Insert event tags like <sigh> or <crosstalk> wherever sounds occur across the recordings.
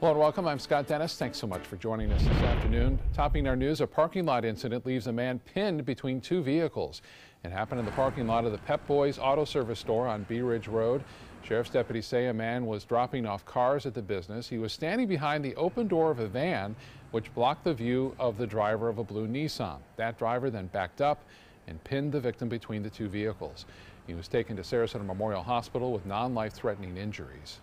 Hello and welcome. I'm Scott Dennis. Thanks so much for joining us this afternoon. Topping our news, a parking lot incident leaves a man pinned between two vehicles. It happened in the parking lot of the Pep Boys Auto Service store on Bee Ridge Road. Sheriff's deputies say a man was dropping off cars at the business. He was standing behind the open door of a van, which blocked the view of the driver of a blue Nissan. That driver then backed up and pinned the victim between the two vehicles. He was taken to Sarasota Memorial Hospital with non-life threatening injuries.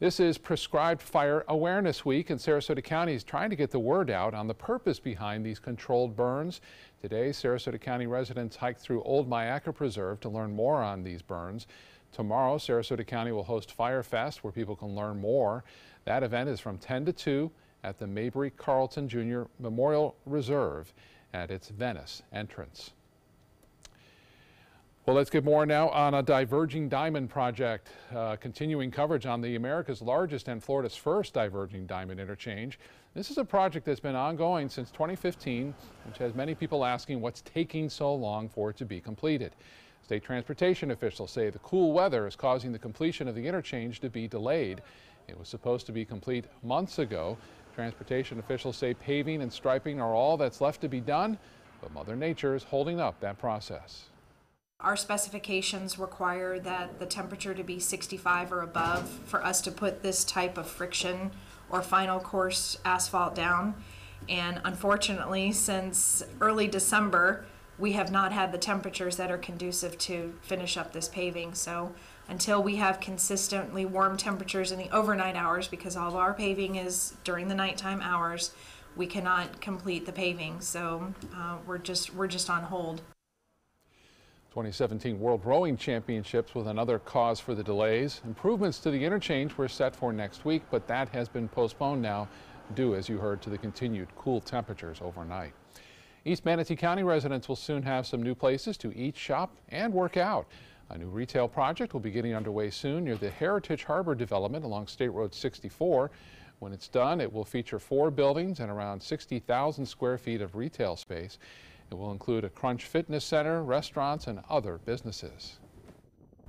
This is Prescribed Fire Awareness Week, and Sarasota County is trying to get the word out on the purpose behind these controlled burns. Today, Sarasota County residents hiked through Old Myakka Preserve to learn more on these burns. Tomorrow, Sarasota County will host Fire Fest, where people can learn more. That event is from 10 to 2 at the Mabry Carlton Jr. Memorial Reserve at its Venice entrance. Well, let's get more now on a diverging diamond project. Uh, continuing coverage on the America's largest and Florida's first diverging diamond interchange. This is a project that's been ongoing since 2015, which has many people asking what's taking so long for it to be completed. State transportation officials say the cool weather is causing the completion of the interchange to be delayed. It was supposed to be complete months ago. Transportation officials say paving and striping are all that's left to be done, but Mother Nature is holding up that process. Our specifications require that the temperature to be 65 or above for us to put this type of friction or final course asphalt down. And unfortunately, since early December, we have not had the temperatures that are conducive to finish up this paving. So until we have consistently warm temperatures in the overnight hours, because all of our paving is during the nighttime hours, we cannot complete the paving. So uh, we're just we're just on hold. 2017 World Rowing Championships with another cause for the delays. Improvements to the interchange were set for next week, but that has been postponed now due, as you heard, to the continued cool temperatures overnight. East Manatee County residents will soon have some new places to eat, shop, and work out. A new retail project will be getting underway soon near the Heritage Harbor development along State Road 64. When it's done, it will feature four buildings and around 60,000 square feet of retail space. It will include a Crunch Fitness Center, restaurants, and other businesses.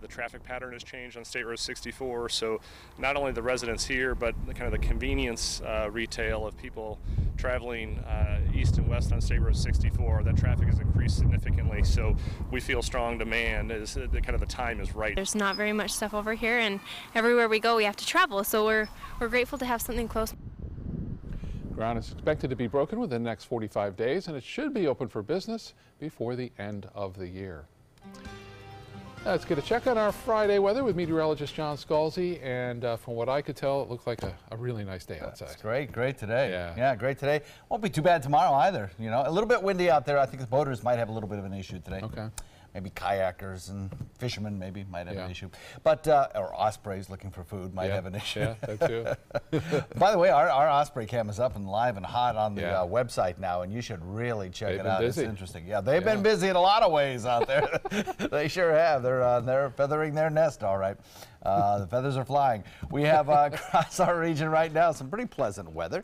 The traffic pattern has changed on State Road 64, so not only the residents here, but the kind of the convenience uh, retail of people traveling uh, east and west on State Road 64, that traffic has increased significantly. So we feel strong demand is uh, the kind of the time is right. There's not very much stuff over here, and everywhere we go, we have to travel. So we're we're grateful to have something close. Ground is expected to be broken within the next 45 days, and it should be open for business before the end of the year. Let's get a check on our Friday weather with meteorologist John Scalzi. And uh, from what I could tell, it looks like a, a really nice day outside. It's great, great today. Yeah. yeah, great today. Won't be too bad tomorrow either. You know, a little bit windy out there. I think the boaters might have a little bit of an issue today. Okay maybe kayakers and fishermen maybe might have yeah. an issue. But, uh, or ospreys looking for food might yeah. have an issue. Yeah, that too. <laughs> <laughs> By the way, our, our osprey cam is up and live and hot on the yeah. uh, website now, and you should really check they've it out. Busy. It's interesting. Yeah, they've been busy in a lot of ways out there. <laughs> they sure have. They're, uh, they're feathering their nest all right. Uh, the feathers are flying. We have uh, across our region right now some pretty pleasant weather.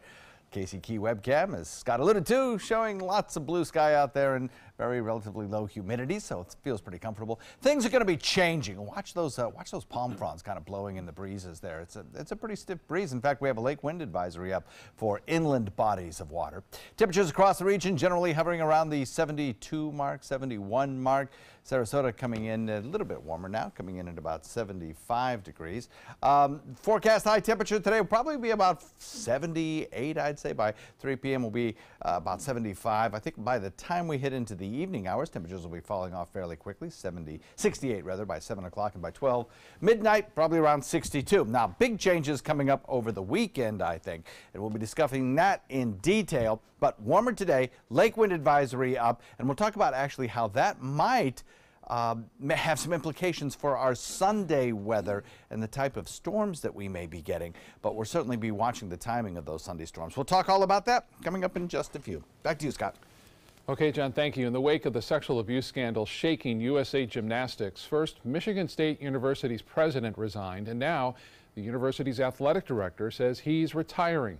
Casey Key webcam, as Scott alluded to, showing lots of blue sky out there and very relatively low humidity, so it feels pretty comfortable. Things are going to be changing. Watch those, uh, watch those palm fronds kind of blowing in the breezes there. It's a, it's a pretty stiff breeze. In fact, we have a lake wind advisory up for inland bodies of water. Temperatures across the region generally hovering around the 72 mark, 71 mark. Sarasota coming in a little bit warmer now, coming in at about 75 degrees. Um, forecast high temperature today will probably be about 78, I'd say. By 3 p.m. will be uh, about 75. I think by the time we hit into the evening hours, temperatures will be falling off fairly quickly, 70, 68 rather, by 7 o'clock and by 12. Midnight, probably around 62. Now, big changes coming up over the weekend, I think, and we'll be discussing that in detail. But warmer today, lake wind advisory up, and we'll talk about actually how that might uh, have some implications for our Sunday weather and the type of storms that we may be getting. But we'll certainly be watching the timing of those Sunday storms. We'll talk all about that coming up in just a few. Back to you, Scott. Okay, John, thank you. In the wake of the sexual abuse scandal shaking USA Gymnastics, first Michigan State University's president resigned, and now the university's athletic director says he's retiring.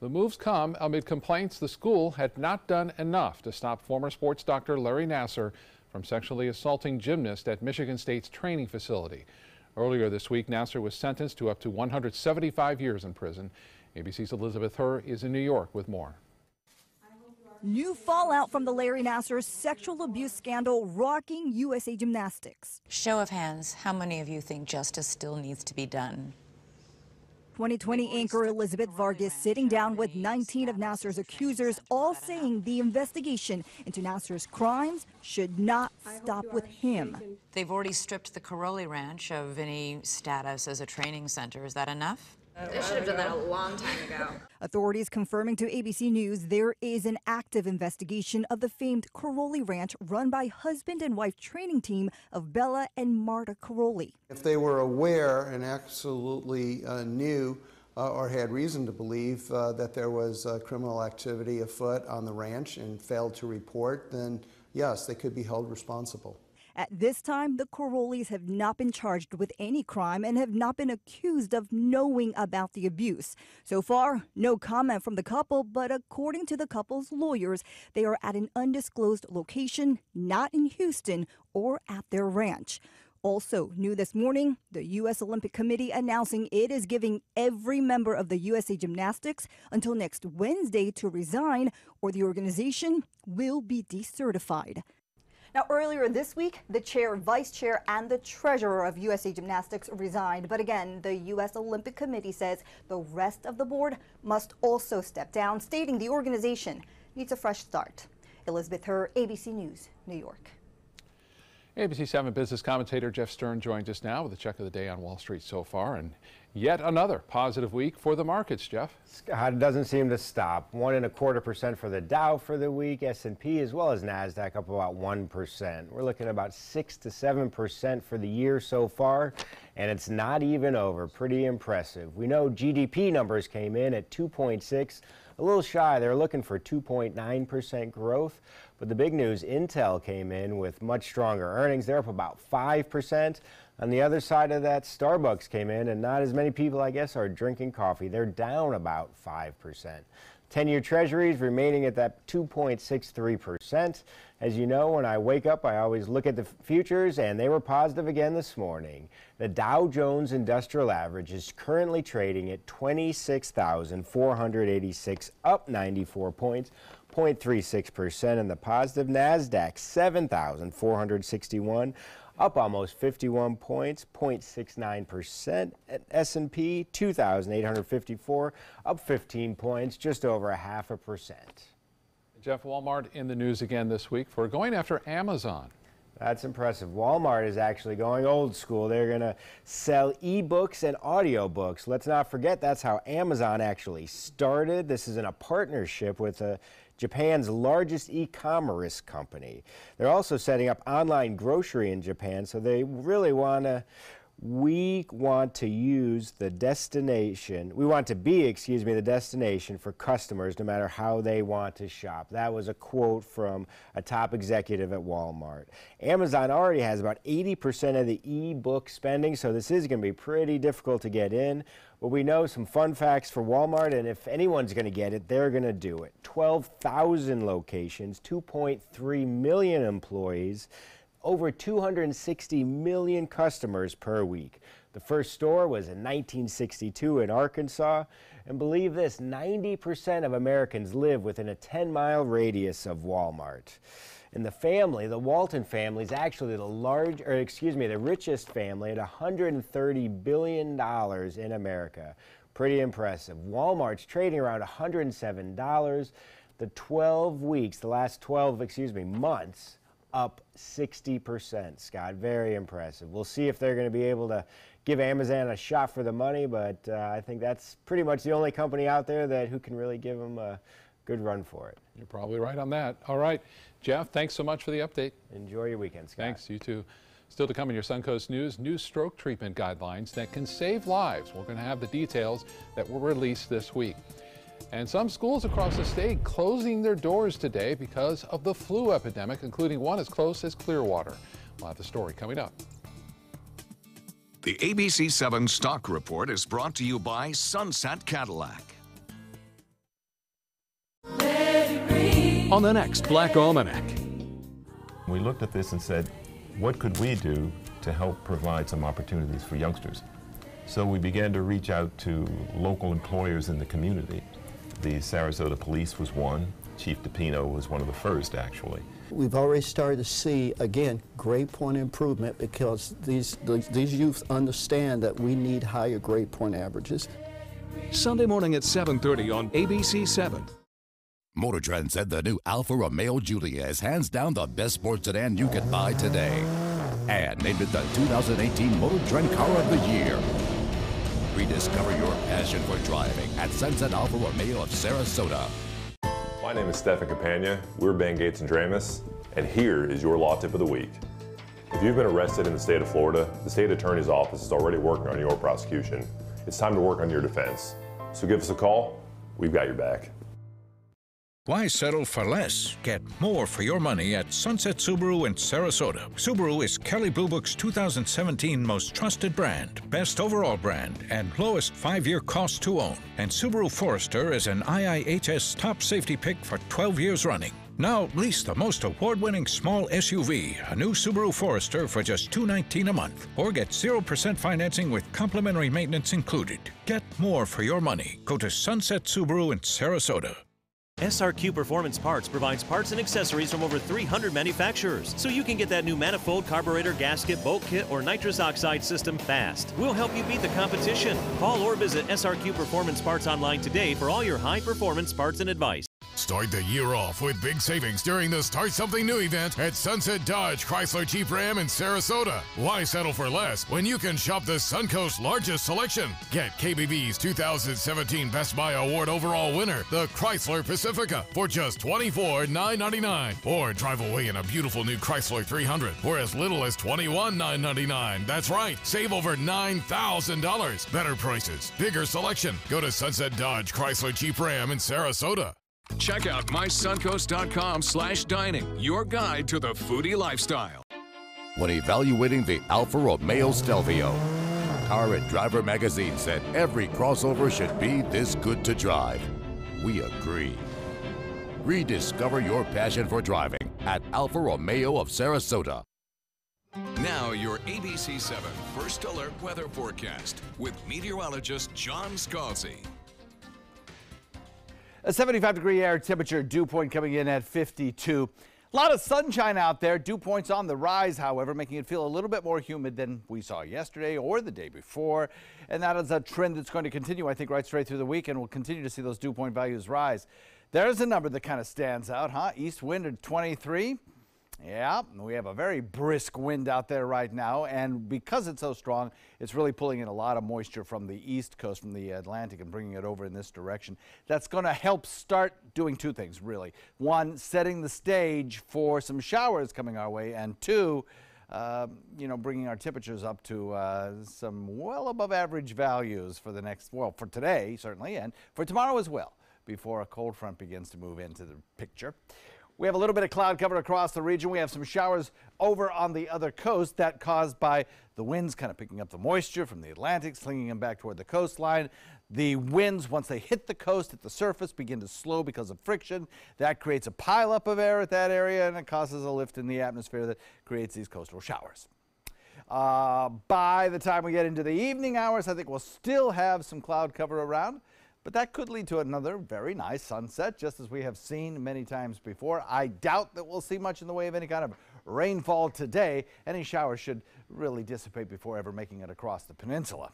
The moves come amid complaints the school had not done enough to stop former sports doctor Larry Nassar from sexually assaulting gymnasts at Michigan State's training facility. Earlier this week, Nassar was sentenced to up to 175 years in prison. ABC's Elizabeth Hur is in New York with more. New fallout from the Larry Nassar sexual abuse scandal rocking USA Gymnastics. Show of hands, how many of you think justice still needs to be done? 2020 anchor Elizabeth Vargas sitting down with 19 of Nassar's accusers, all saying the investigation into Nassar's crimes should not stop with him. They've already stripped the Karolyi Ranch of any status as a training center. Is that enough? They should have done that a long time ago. <laughs> Authorities confirming to ABC News there is an active investigation of the famed Karolyi Ranch run by husband and wife training team of Bela and Marta Karolyi. If they were aware and absolutely uh, knew uh, or had reason to believe uh, that there was uh, criminal activity afoot on the ranch and failed to report, then yes, they could be held responsible. At this time, the Karolyis have not been charged with any crime and have not been accused of knowing about the abuse. So far, no comment from the couple, but according to the couple's lawyers, they are at an undisclosed location, not in Houston or at their ranch. Also, new this morning, the U.S. Olympic Committee announcing it is giving every member of the USA Gymnastics until next Wednesday to resign, or the organization will be decertified. Now, earlier this week, the chair, vice chair, and the treasurer of USA Gymnastics resigned. But again, the U.S. Olympic Committee says the rest of the board must also step down, stating the organization needs a fresh start. Elizabeth Hur, ABC News, New York. ABC 7 business commentator Jeff Stern joins us now with a check of the day on Wall Street so far. And Yet another positive week for the markets, Jeff. It doesn't seem to stop. One and a quarter percent for the Dow for the week, S&P as well as Nasdaq up about one percent. We're looking at about six to seven percent for the year so far, and it's not even over. Pretty impressive. We know GDP numbers came in at 2.6, a little shy. They're looking for 2.9 percent growth. But the big news, Intel came in with much stronger earnings. They're up about 5%. On the other side of that, Starbucks came in, and not as many people, I guess, are drinking coffee. They're down about 5%. 10 year treasuries remaining at that 2.63%. As you know, when I wake up, I always look at the futures, and they were positive again this morning. The Dow Jones Industrial Average is currently trading at 26,486, up 94 points. 0.36% and the positive NASDAQ 7,461 up almost 51 points, 0.69%. At S&P 2,854, up 15 points, just over a half a percent. Jeff Walmart in the news again this week for going after Amazon. That's impressive. Walmart is actually going old school. They're going to sell ebooks and audiobooks. Let's not forget that's how Amazon actually started. This is in a partnership with a Japan's largest e-commerce company. They're also setting up online grocery in Japan, so they really want to we want to use the destination, we want to be, excuse me, the destination for customers no matter how they want to shop. That was a quote from a top executive at Walmart. Amazon already has about 80% of the e-book spending, so this is going to be pretty difficult to get in. But we know some fun facts for Walmart, and if anyone's going to get it, they're going to do it. 12,000 locations, 2.3 million employees over 260 million customers per week. The first store was in 1962 in Arkansas. And believe this 90% of Americans live within a 10 mile radius of Walmart. And the family, the Walton family, is actually the large, or excuse me, the richest family at $130 billion in America. Pretty impressive. Walmart's trading around $107. The 12 weeks, the last 12, excuse me, months, up 60%, Scott. Very impressive. We'll see if they're going to be able to give Amazon a shot for the money, but uh, I think that's pretty much the only company out there that who can really give them a good run for it. You're probably right on that. All right, Jeff, thanks so much for the update. Enjoy your weekend, Scott. Thanks, you too. Still to come in your Suncoast News, new stroke treatment guidelines that can save lives. We're going to have the details that were released this week. And some schools across the state closing their doors today because of the flu epidemic, including one as close as Clearwater. We'll have the story coming up. The ABC 7 Stock Report is brought to you by Sunset Cadillac. On the next Black Almanac. We looked at this and said, what could we do to help provide some opportunities for youngsters? So we began to reach out to local employers in the community. The Sarasota Police was one. Chief DiPino was one of the first, actually. We've already started to see, again, grade point improvement because these, these youth understand that we need higher grade point averages. Sunday morning at 7.30 on ABC 7. Motor Trend said the new Alfa Romeo Giulia is hands down the best sports sedan you can buy today. And named it the 2018 Motor Trend Car of the Year. Rediscover your passion for driving at Sunset Alfa Romeo of Sarasota. My name is Stefan Campagna. We're Ben Gates and Dramus, and here is your law tip of the week. If you've been arrested in the state of Florida, the state attorney's office is already working on your prosecution. It's time to work on your defense. So give us a call. We've got your back. Why settle for less? Get more for your money at Sunset Subaru in Sarasota. Subaru is Kelley Blue Book's 2017 most trusted brand, best overall brand, and lowest five-year cost to own. And Subaru Forester is an IIHS top safety pick for 12 years running. Now lease the most award-winning small SUV, a new Subaru Forester for just 219 a month, or get 0% financing with complimentary maintenance included. Get more for your money. Go to Sunset Subaru in Sarasota. SRQ Performance Parts provides parts and accessories from over 300 manufacturers, so you can get that new manifold, carburetor, gasket, bolt kit, or nitrous oxide system fast. We'll help you beat the competition. Call or visit SRQ Performance Parts online today for all your high performance parts and advice. Start the year off with big savings during the Start Something New event at Sunset Dodge Chrysler Jeep Ram in Sarasota. Why settle for less when you can shop the Suncoast's largest selection? Get KBB's 2017 Best Buy Award overall winner, the Chrysler Pacifica, for just $24,999. Or drive away in a beautiful new Chrysler 300 for as little as $21,999. That's right, save over $9,000. Better prices, bigger selection. Go to Sunset Dodge Chrysler Jeep Ram in Sarasota. Check out mysuncoast.com slash dining, your guide to the foodie lifestyle. When evaluating the Alfa Romeo Stelvio, Car and Driver magazine said every crossover should be this good to drive. We agree. Rediscover your passion for driving at Alfa Romeo of Sarasota. Now, your ABC 7 First Alert Weather Forecast with meteorologist John Scalzi. A 75 degree air temperature, dew point coming in at 52. A lot of sunshine out there. Dew points on the rise, however, making it feel a little bit more humid than we saw yesterday or the day before. And that is a trend that's going to continue, I think, right straight through the week, and we'll continue to see those dew point values rise. There's a number that kind of stands out, huh? East wind at 23. Yeah, we have a very brisk wind out there right now, and because it's so strong, it's really pulling in a lot of moisture from the east coast, from the Atlantic, and bringing it over in this direction. That's going to help start doing two things, really. One, setting the stage for some showers coming our way, and two, uh, you know, bringing our temperatures up to uh, some well above average values for the next, well, for today, certainly, and for tomorrow as well, before a cold front begins to move into the picture. We have a little bit of cloud cover across the region. We have some showers over on the other coast that caused by the winds kind of picking up the moisture from the Atlantic, slinging them back toward the coastline. The winds, once they hit the coast at the surface, begin to slow because of friction. That creates a pileup of air at that area and it causes a lift in the atmosphere that creates these coastal showers. Uh, by the time we get into the evening hours, I think we'll still have some cloud cover around. But that could lead to another very nice sunset, just as we have seen many times before. I doubt that we'll see much in the way of any kind of rainfall today. Any showers should really dissipate before ever making it across the peninsula.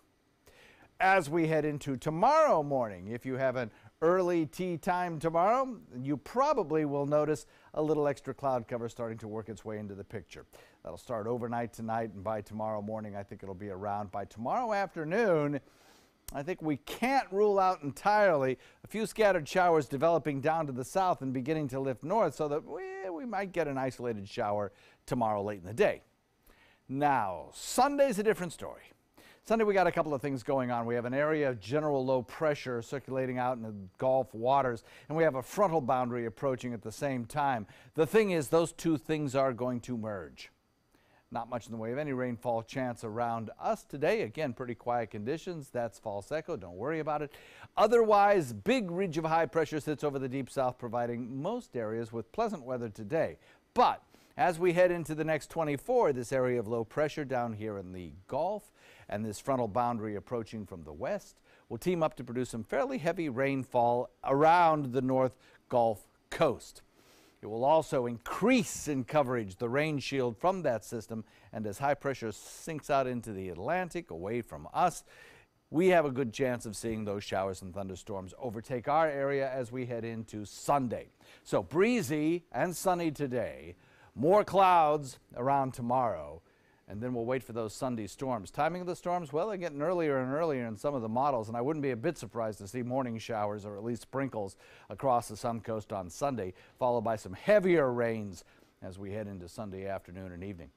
As we head into tomorrow morning, if you have an early tee time tomorrow, you probably will notice a little extra cloud cover starting to work its way into the picture. That'll start overnight tonight, and by tomorrow morning, I think it'll be around. By tomorrow afternoon, I think we can't rule out entirely a few scattered showers developing down to the south and beginning to lift north so that we, we might get an isolated shower tomorrow late in the day. Now, Sunday's a different story. Sunday, we got a couple of things going on. We have an area of general low pressure circulating out in the Gulf waters, and we have a frontal boundary approaching at the same time. The thing is, those two things are going to merge. Not much in the way of any rainfall chance around us today. Again, pretty quiet conditions. That's false echo. Don't worry about it. Otherwise, big ridge of high pressure sits over the deep south, providing most areas with pleasant weather today. But as we head into the next 24, this area of low pressure down here in the Gulf and this frontal boundary approaching from the west will team up to produce some fairly heavy rainfall around the North Gulf Coast. It will also increase in coverage the rain shield from that system, and as high pressure sinks out into the Atlantic away from us, we have a good chance of seeing those showers and thunderstorms overtake our area as we head into Sunday. So breezy and sunny today, more clouds around tomorrow, and then we'll wait for those Sunday storms. Timing of the storms, well, they're getting earlier and earlier in some of the models, and I wouldn't be a bit surprised to see morning showers or at least sprinkles across the sun coast on Sunday, followed by some heavier rains as we head into Sunday afternoon and evening.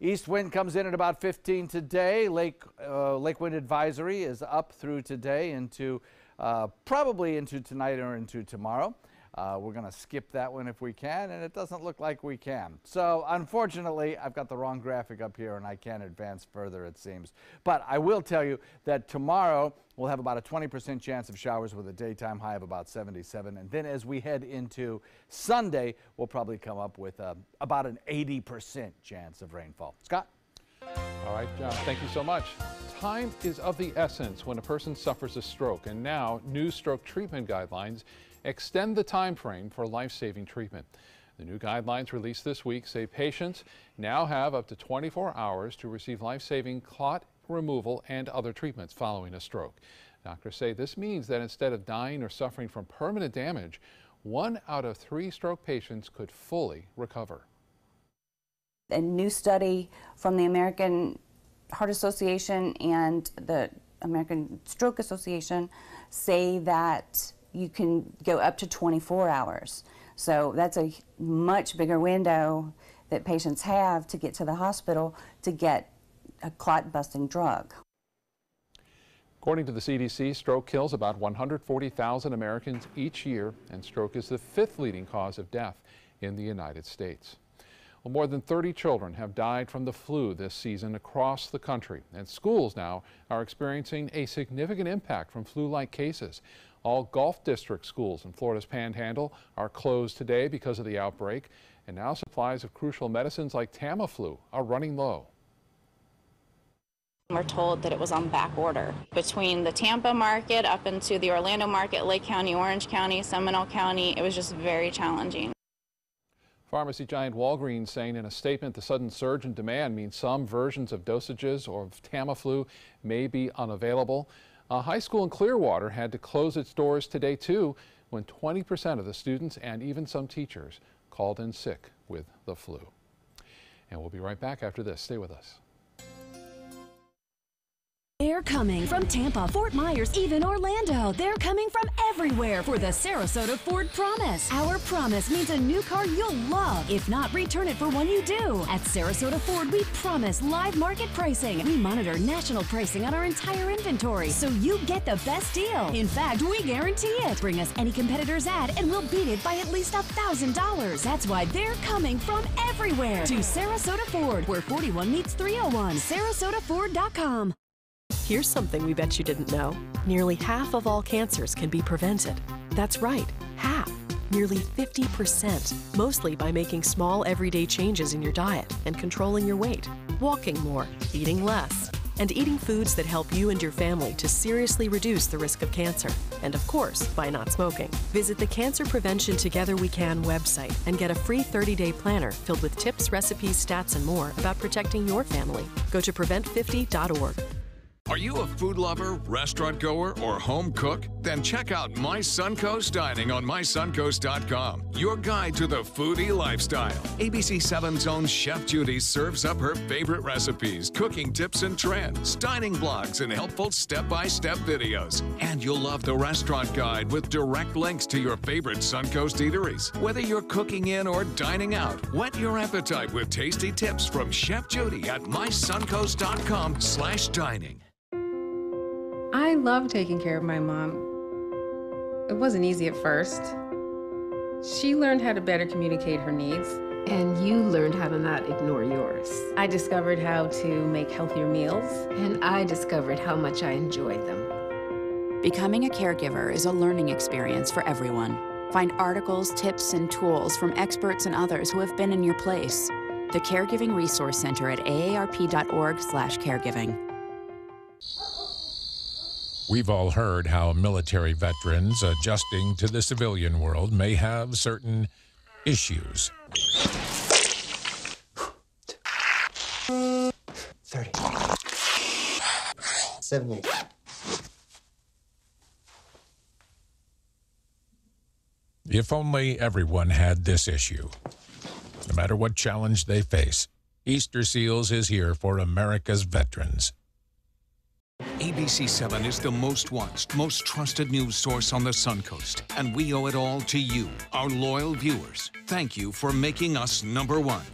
East wind comes in at about 15 today. Lake, uh, lake wind advisory is up through today into uh, probably into tonight or into tomorrow. Uh, we're going to skip that one if we can, and it doesn't look like we can. So unfortunately, I've got the wrong graphic up here, and I can't advance further, it seems. But I will tell you that tomorrow we'll have about a 20% chance of showers with a daytime high of about 77. And then as we head into Sunday, we'll probably come up with uh, about an 80% chance of rainfall. Scott? All right, John, thank you so much. Time is of the essence when a person suffers a stroke, and now new stroke treatment guidelines extend the time frame for life-saving treatment. The new guidelines released this week say patients now have up to 24 hours to receive life-saving clot removal and other treatments following a stroke. Doctors say this means that instead of dying or suffering from permanent damage, one out of three stroke patients could fully recover. A new study from the American Heart Association and the American Stroke Association say that you can go up to 24 hours. So that's a much bigger window that patients have to get to the hospital to get a clot busting drug. According to the CDC, stroke kills about 140,000 Americans each year, and stroke is the fifth leading cause of death in the United States. Well, more than 30 children have died from the flu this season across the country, and schools now are experiencing a significant impact from flu-like cases. All Gulf District schools in Florida's Panhandle are closed today because of the outbreak, and now supplies of crucial medicines like Tamiflu are running low. We're told that it was on back order. Between the Tampa market up into the Orlando market, Lake County, Orange County, Seminole County, it was just very challenging. Pharmacy giant Walgreens saying in a statement the sudden surge in demand means some versions of dosages of Tamiflu may be unavailable. A high school in Clearwater had to close its doors today, too, when 20% of the students and even some teachers called in sick with the flu. And we'll be right back after this. Stay with us. They're coming from Tampa, Fort Myers, even Orlando. They're coming from everywhere for the Sarasota Ford Promise. Our promise means a new car you'll love. If not, return it for one you do. At Sarasota Ford, we promise live market pricing. We monitor national pricing on our entire inventory, so you get the best deal. In fact, we guarantee it. Bring us any competitor's ad, and we'll beat it by at least $1,000. That's why they're coming from everywhere to Sarasota Ford, where 41 meets 301. SarasotaFord.com. Here's something we bet you didn't know. Nearly half of all cancers can be prevented. That's right, half. Nearly 50%, mostly by making small everyday changes in your diet and controlling your weight, walking more, eating less, and eating foods that help you and your family to seriously reduce the risk of cancer. And of course, by not smoking. Visit the Cancer Prevention Together We Can website and get a free 30 day planner filled with tips, recipes, stats, and more about protecting your family. Go to prevent50.org. Are you a food lover, restaurant goer, or home cook? Then check out My Suncoast Dining on mysuncoast.com, your guide to the foodie lifestyle. ABC 7's own Chef Judy serves up her favorite recipes, cooking tips and trends, dining blogs, and helpful step by step videos. And you'll love the restaurant guide with direct links to your favorite Suncoast eateries. Whether you're cooking in or dining out, whet your appetite with tasty tips from Chef Judy at mysuncoast.com slash dining. I love taking care of my mom. It wasn't easy at first. She learned how to better communicate her needs. And you learned how to not ignore yours. I discovered how to make healthier meals. And I discovered how much I enjoyed them. Becoming a caregiver is a learning experience for everyone. Find articles, tips, and tools from experts and others who have been in your place. The Caregiving Resource Center at aarp.org/caregiving. We've all heard how military veterans adjusting to the civilian world may have certain issues. 30. 70. If only everyone had this issue. No matter what challenge they face, Easter Seals is here for America's veterans. ABC 7 is the most watched, most trusted news source on the Suncoast, and we owe it all to you, our loyal viewers. Thank you for making us number one.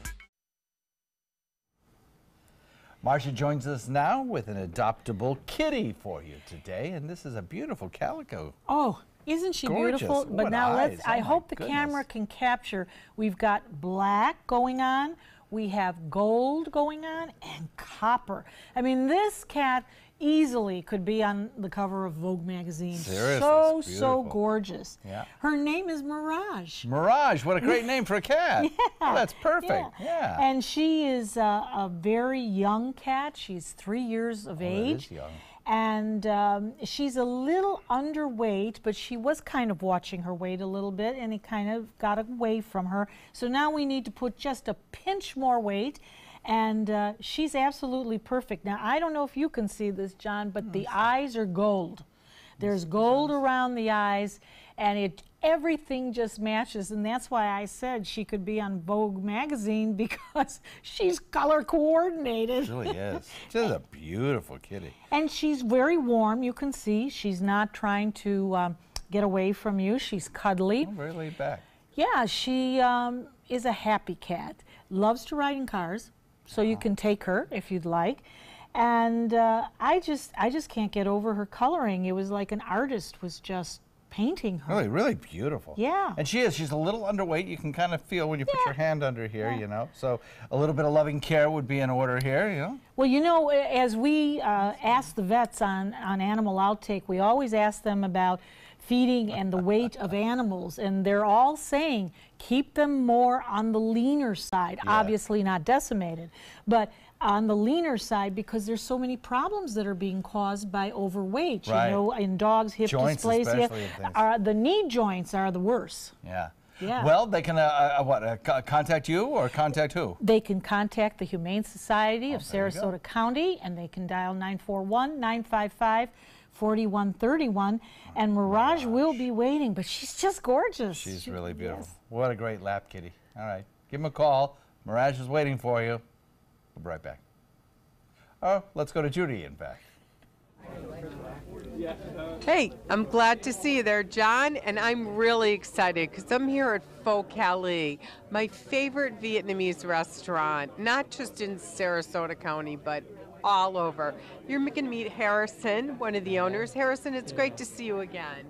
Marcia joins us now with an adoptable kitty for you today, and this is a beautiful calico. Oh, isn't she Gorgeous. beautiful? But What now eyes. let's. Oh I my hope the goodness. camera can capture. We've got black going on. We have gold going on and copper. I mean, this cat easily could be on the cover of Vogue magazine. Seriously, so so gorgeous. Yeah. Her name is Mirage. Mirage, what a great name for a cat. <laughs> Yeah. Oh, that's perfect. Yeah. And she is a, a very young cat. She's three years of Oh, age. is young. And um, she's a little underweight, but she was kind of watching her weight a little bit, and it kind of got away from her. So now we need to put just a pinch more weight. And uh, she's absolutely perfect. Now, I don't know if you can see this, John, but the eyes are gold. There's gold around the eyes, and it everything just matches. And that's why I said she could be on Vogue magazine <laughs> because she's color coordinated. It really is. <laughs> She's a beautiful kitty. And she's very warm. You can see she's not trying to um, get away from you. She's cuddly. Very laid back. Yeah, she um, is a happy cat. Loves to ride in cars, so you can take her if you'd like. And uh, I just, I just can't get over her coloring. It was like an artist was just painting her. Really, really beautiful. Yeah. And she is. She's a little underweight. You can kind of feel when you put your hand under here, you know. So a little bit of loving care would be in order here, you know. Well, you know, as we uh, ask the vets on, on animal outtake, we always ask them about feeding and the weight of animals, and they're all saying keep them more on the leaner side, obviously not decimated, but on the leaner side because there's so many problems that are being caused by overweight. Right. You know, in dogs, hip Joints dysplasia, especially and things. are, the knee joints are the worst. Yeah. Yeah. Well, they can, uh, uh, what, uh, contact you or contact who? They can contact the Humane Society of Oh, go. Sarasota County and they can dial 941 955 4131. And Mirage will be waiting, but she's just gorgeous. She's She- really beautiful. yes. What a great lap kitty. All right. Give him a call. Mirage is waiting for you. We'll be right back. Oh, let's go to Judy, in fact. Hey, I'm glad to see you there, John, and I'm really excited because I'm here at Pho Cali, my favorite Vietnamese restaurant, not just in Sarasota County, but all over. You're going to meet Harrison, one of the owners. Harrison, it's great to see you again.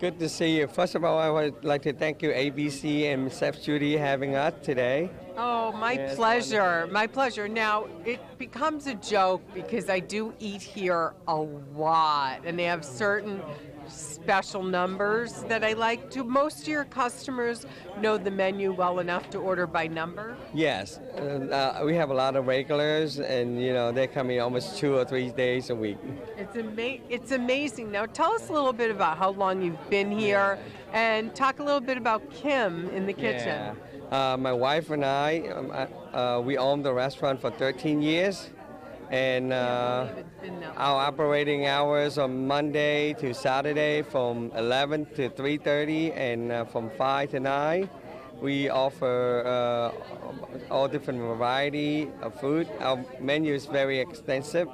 Good to see you. First of all, I would like to thank you, ABC and Chef Judy, having us today. Oh, my Yes, pleasure. My pleasure. Now, it becomes a joke because I do eat here a lot, and they have certain special numbers that I like. Do most of your customers know the menu well enough to order by number? Yes, uh, we have a lot of regulars, and you know they come in almost two or three days a week. It's ama- It's amazing. Now, tell us a little bit about how long you've been here, and talk a little bit about Kim in the kitchen. Yeah. Uh, my wife and I, um, uh, uh, we own the restaurant for 13 years, and uh, our operating hours are Monday to Saturday from 11 to 3:30, and uh, from 5 to 9. We offer uh, all different variety of food. Our menu is very extensive.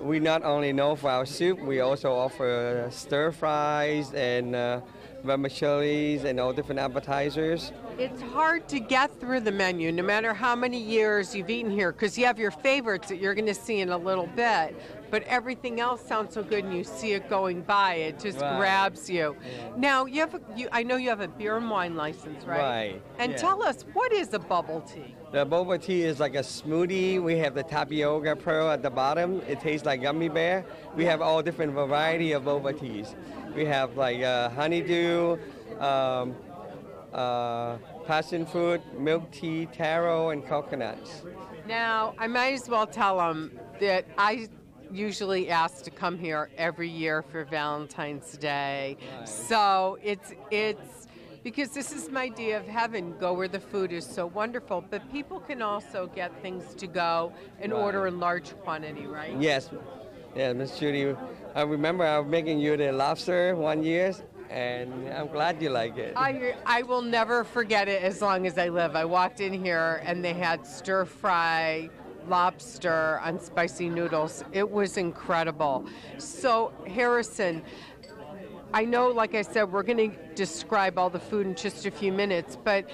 We not only know for our soup, we also offer stir fries and uh, vermicellis and all different appetizers. It's hard to get through the menu, no matter how many years you've eaten here, because you have your favorites that you're going to see in a little bit. But everything else sounds so good, and you see it going by. It just Right. grabs you. Now, you have a, you, I know you have a beer and wine license, right? Right, And yeah. tell us, what is a bubble tea? The boba tea is like a smoothie. We have the tapioca pearl at the bottom. It tastes like gummy bear. We have all different variety of boba teas. We have like uh, honeydew, um, uh, passion fruit, milk tea, taro, and coconuts. Now, I might as well tell them that I usually asked to come here every year for Valentine's Day. So it's it's because this is my day of heaven. Go where the food is so wonderful, but people can also get things to go and Right. order in large quantity, right? Yes, yeah, Miss Judy. I remember I was making you the lobster one year, and I'm glad you like it. I, I will never forget it as long as I live. I walked in here and they had stir fry lobster on spicy noodles. It was incredible. So, Harrison, I know, like I said, we're going to describe all the food in just a few minutes, but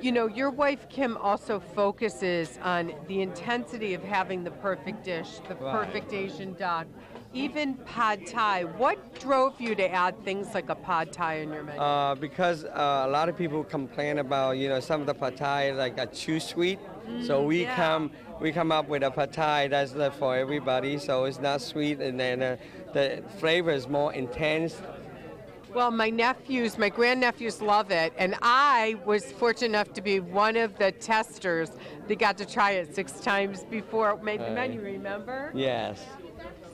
you know, your wife Kim also focuses on the intensity of having the perfect dish, the Right. perfect Asian duck, even pad thai. What drove you to add things like a pad thai in your menu? Uh, because uh, a lot of people complain about you know some of the pad thai like are too sweet, so Mm, we yeah. come we come up with a pad thai that's for everybody, so it's not sweet and then uh, the flavor is more intense. Well, my nephews, my grandnephews love it, and I was fortunate enough to be one of the testers that got to try it six times before it made the Right. menu, remember? Yes.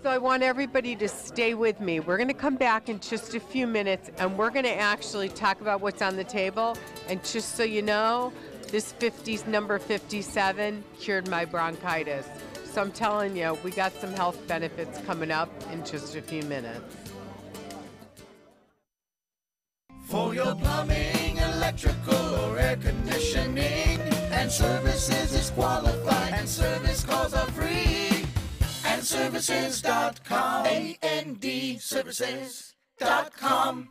So I want everybody to stay with me. We're going to come back in just a few minutes, and we're going to actually talk about what's on the table. And just so you know, this 50's number 57 cured my bronchitis. So I'm telling you, we got some health benefits coming up in just a few minutes. For your plumbing, electrical, or air conditioning, and services is qualified, and service calls are free. And services.com. A-N-D services.com.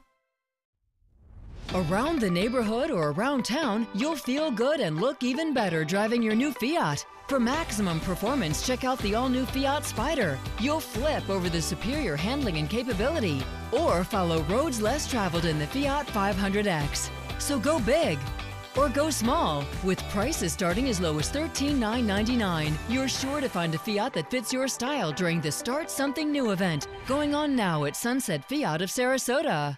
Around the neighborhood or around town, you'll feel good and look even better driving your new Fiat. For maximum performance, check out the all new Fiat Spider. You'll flip over the superior handling and capability. Or follow roads less traveled in the Fiat 500X. So go big or go small. With prices starting as low as 13,999, you're sure to find a Fiat that fits your style during the Start Something New event going on now at Sunset Fiat of Sarasota.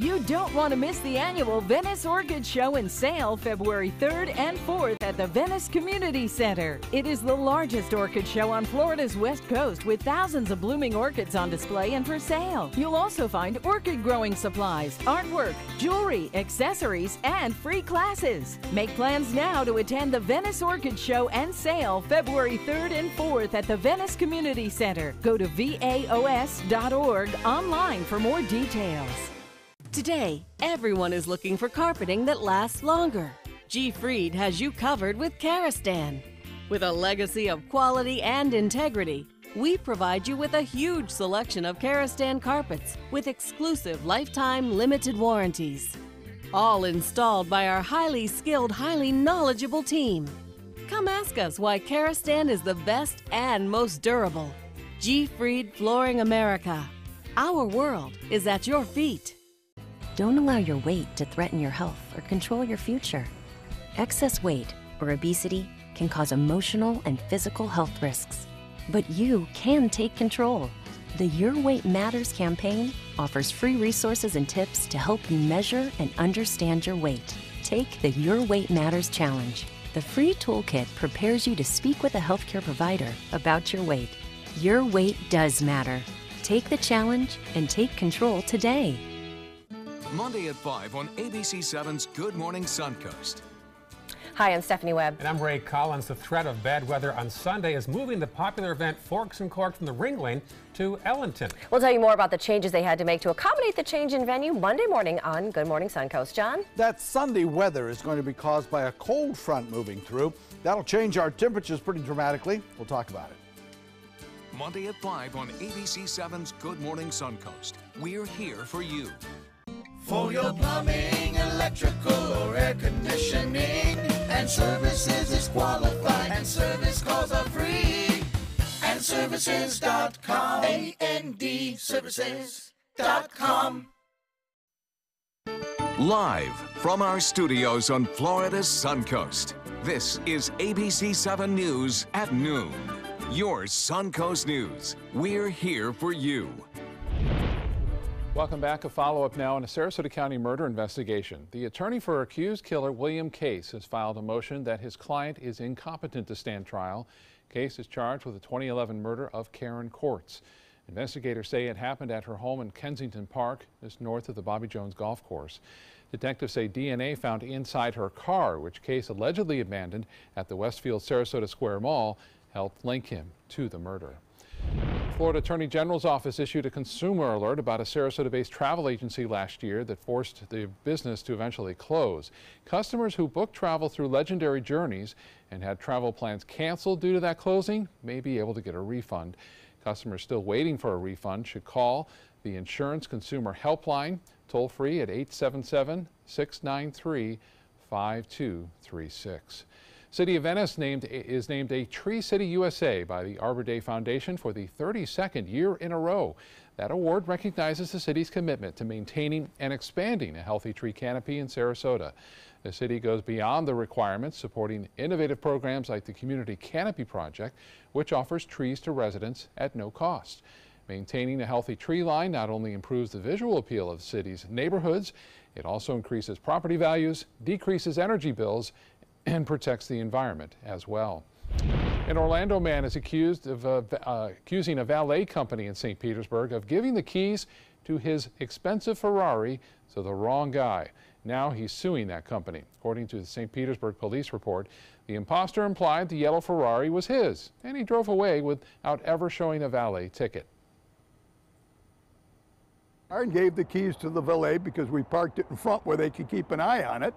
You don't want to miss the annual Venice Orchid Show and Sale February 3rd and 4th at the Venice Community Center. It is the largest orchid show on Florida's west coast with thousands of blooming orchids on display and for sale. You'll also find orchid growing supplies, artwork, jewelry, accessories, and free classes. Make plans now to attend the Venice Orchid Show and Sale February 3rd and 4th at the Venice Community Center. Go to vaos.org online for more details. Today, everyone is looking for carpeting that lasts longer. G. Freed has you covered with Karastan. With a legacy of quality and integrity, we provide you with a huge selection of Karastan carpets with exclusive lifetime limited warranties. All installed by our highly skilled, highly knowledgeable team. Come ask us why Karastan is the best and most durable. G. Freed Flooring America. Our world is at your feet. Don't allow your weight to threaten your health or control your future. Excess weight or obesity can cause emotional and physical health risks. But you can take control. The Your Weight Matters campaign offers free resources and tips to help you measure and understand your weight. Take the Your Weight Matters Challenge. The free toolkit prepares you to speak with a healthcare provider about your weight. Your weight does matter. Take the challenge and take control today. Monday at 5 on ABC7's Good Morning Suncoast. Hi, I'm Stephanie Webb. And I'm Ray Collins. The threat of bad weather on Sunday is moving the popular event Forks and Cork from the Ringling to Ellington. We'll tell you more about the changes they had to make to accommodate the change in venue Monday morning on Good Morning Suncoast. John? That Sunday weather is going to be caused by a cold front moving through. That'll change our temperatures pretty dramatically. We'll talk about it. Monday at 5 on ABC7's Good Morning Suncoast. We're here for you. For your plumbing, electrical, or air conditioning, and services is qualified, and service calls are free. And services.com. A-N-D services.com. Live from our studios on Florida's Suncoast. This is ABC7 News at noon. Your Suncoast News. We're here for you. Welcome back. A follow up now on a Sarasota County murder investigation. The attorney for accused killer William Case has filed a motion that his client is incompetent to stand trial. Case is charged with the 2011 murder of Karen Courts. Investigators say it happened at her home in Kensington Park, just north of the Bobby Jones Golf Course. Detectives say DNA found inside her car, which Case allegedly abandoned at the Westfield Sarasota Square Mall, helped link him to the murder. Florida Attorney General's office issued a consumer alert about a Sarasota-based travel agency last year that forced the business to eventually close. Customers who booked travel through Legendary Journeys and had travel plans canceled due to that closing may be able to get a refund. Customers still waiting for a refund should call the Insurance Consumer Helpline toll free at 877 693 5236. City of Venice named, is named a Tree City USA by the Arbor Day Foundation for the 32nd year in a row. That award recognizes the city's commitment to maintaining and expanding a healthy tree canopy in Sarasota. The city goes beyond the requirements, supporting innovative programs like the Community Canopy Project, which offers trees to residents at no cost. Maintaining a healthy tree line not only improves the visual appeal of the city's neighborhoods, it also increases property values, decreases energy bills, and protects the environment as well. An Orlando man is accused of uh, uh, accusing a valet company in St. Petersburg of giving the keys to his expensive Ferrari to the wrong guy. Now he's suing that company. According to the St. Petersburg police report, the imposter implied the yellow Ferrari was his, and he drove away without ever showing a valet ticket. I gave the keys to the valet because we parked it in front where they could keep an eye on it.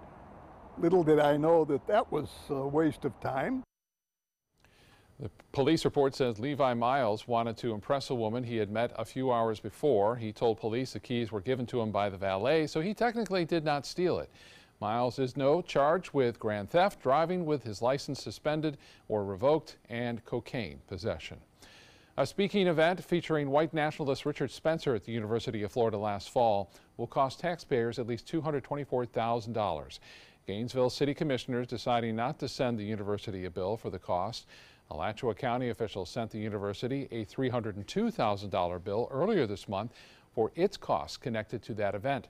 Little did I know that that was a waste of time. The police report says Levi Miles wanted to impress a woman he had met a few hours before. He told police the keys were given to him by the valet, so he technically did not steal it. Miles is no charged with grand theft, driving with his license suspended or revoked, and cocaine possession. A speaking event featuring white nationalist Richard Spencer at the University of Florida last fall will cost taxpayers at least $224,000. Gainesville City Commissioners deciding not to send the university a bill for the cost. Alachua County officials sent the university a $302,000 bill earlier this month for its costs connected to that event.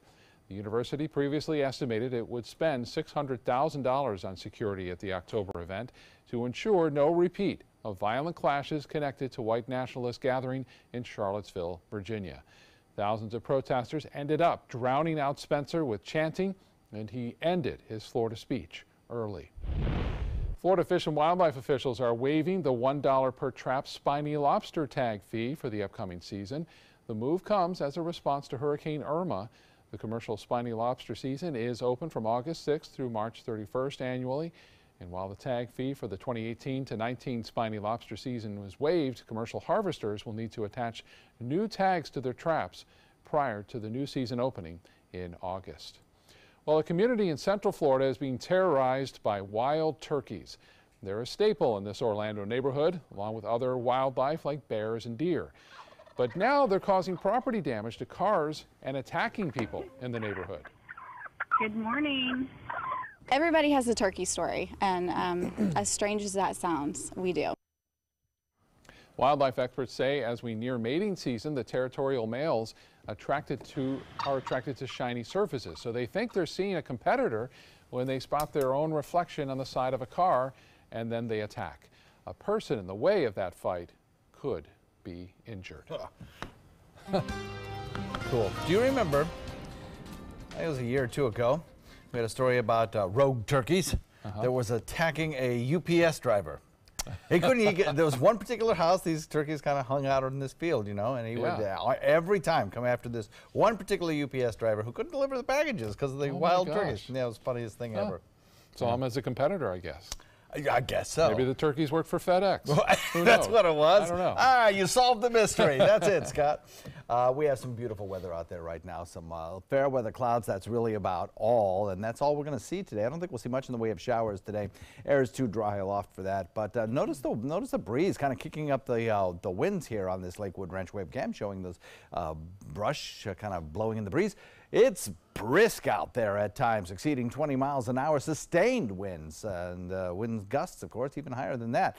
The university previously estimated it would spend $600,000 on security at the October event to ensure no repeat of violent clashes connected to white nationalist gathering in Charlottesville, Virginia. Thousands of protesters ended up drowning out Spencer with chanting, and he ended his Florida speech early. Florida Fish and Wildlife officials are waiving the $1 per trap spiny lobster tag fee for the upcoming season. The move comes as a response to Hurricane Irma. The commercial spiny lobster season is open from August 6th through March 31st annually. And while the tag fee for the 2018 to 19 spiny lobster season was waived, commercial harvesters will need to attach new tags to their traps prior to the new season opening in August. Well, a community in Central Florida is being terrorized by wild turkeys. They're a staple in this Orlando neighborhood, along with other wildlife like bears and deer. But now they're causing property damage to cars and attacking people in the neighborhood. Good morning. Everybody has a turkey story, and um, <clears throat> as strange as that sounds, we do. Wildlife experts say as we near mating season, the territorial males attracted to are attracted to shiny surfaces. So they think they're seeing a competitor when they spot their own reflection on the side of a car and then they attack. A person in the way of that fight could be injured. <laughs> cool. Do you remember, I think it was a year or two ago, we had a story about uh, rogue turkeys uh -huh. that was attacking a UPS driver. He couldn't. He, there was one particular house. These turkeys kind of hung out in this field, you know, and he yeah. would uh, every time come after this one particular UPS driver who couldn't deliver the packages because of the oh wild turkeys. Yeah, it was the funniest thing huh. ever. So yeah. him as a competitor, I guess. I guess so. Maybe the turkeys work for FedEx. <laughs> That's what it was. I don't know. Ah, you solved the mystery. That's it, <laughs> Scott. Uh, we have some beautiful weather out there right now. Some uh, fair weather clouds. That's really about all, and that's all we're going to see today. I don't think we'll see much in the way of showers today. Air is too dry aloft for that. But uh, notice the notice the breeze kind of kicking up the uh, the winds here on this Lakewood Ranch webcam, showing those uh, brush uh, kind of blowing in the breeze. It's brisk out there at times, exceeding 20 miles an hour, sustained winds, and uh, wind gusts, of course, even higher than that.